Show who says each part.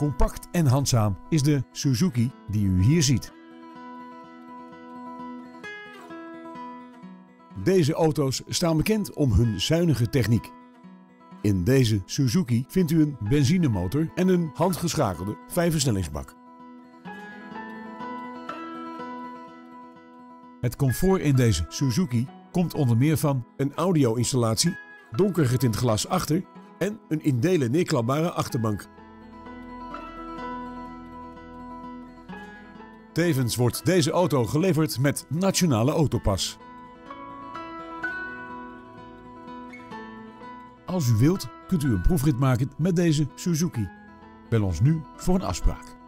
Speaker 1: Compact en handzaam is de Suzuki die u hier ziet. Deze auto's staan bekend om hun zuinige techniek. In deze Suzuki vindt u een benzinemotor en een handgeschakelde vijfversnellingsbak. Het comfort in deze Suzuki komt onder meer van een audio-installatie, donker getint glas achter en een in delen neerklapbare achterbank. Tevens wordt deze auto geleverd met Nationale Autopas. Als u wilt, kunt u een proefrit maken met deze Suzuki. Bel ons nu voor een afspraak.